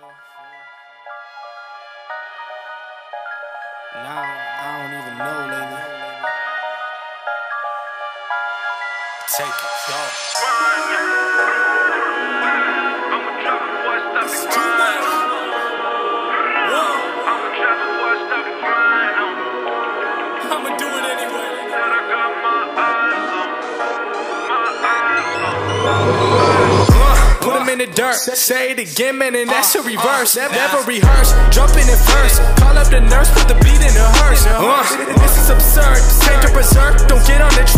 Now I don't even know lately. Take it, go. In the dirt, say it again, man, and that's a reverse. Never rehearse, jumping in first. Call up the nurse, put the beat in the hearse. Uh, this is absurd, take a berserk. Don't get on the tracks,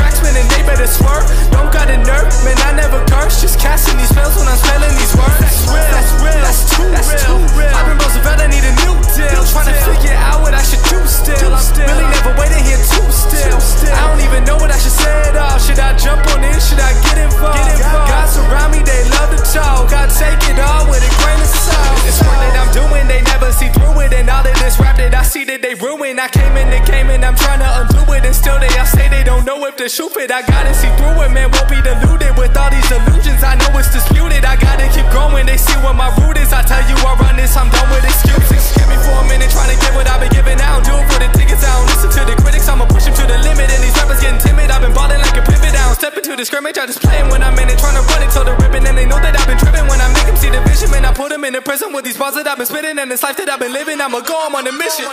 I came in the game and I'm trying to undo it. And still they all say they don't know if the shoe fit. I gotta see through it, man. Won't be deluded with all these illusions. I know it's disputed. I gotta keep growing. They see what my root is. I tell you I run this, I'm done with excuses. Give me for a minute, trying to get what I've been giving. I don't do it for the tickets. I don't listen to the critics. I'ma push them to the limit. And these rappers getting timid. I've been balling like a pivot. I don't step into the scrimmage. I just play 'em when I'm in it. Trying to run it till the ribbon. And they know that I've been tripping when I make them see the vision. Man, I put them in the prison with these bars that I've been spitting. And this life that I've been living. I'ma go, I'm on a mission.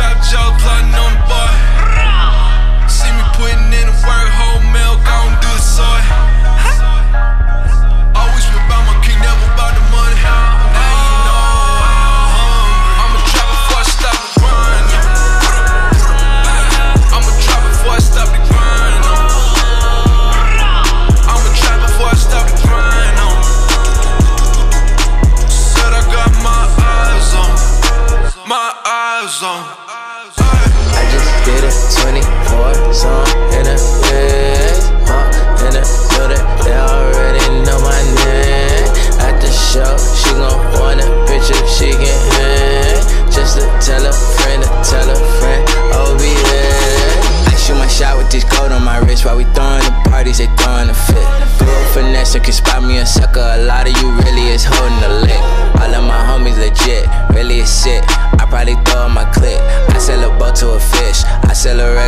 Plotting on the boy. See me putting in the work, whole milk, I don't do the soy. Always been about my king, never about the money. Now you know I'm hungry. I'ma drop before I stop drop before I stop the drop before I stop. Said I got my eyes on, my eyes on. Just a 24 song in a bed. Huh, in a building, they already know my name. At the show, she gon' want a picture, she can hang. Just to tell a friend, to tell a friend, oh, be there. I shoot my shot with this gold on my wrist while we throwing the parties, they throwing the fit. A finesse, can spot me a sucker. A lot of you really is holding the fish.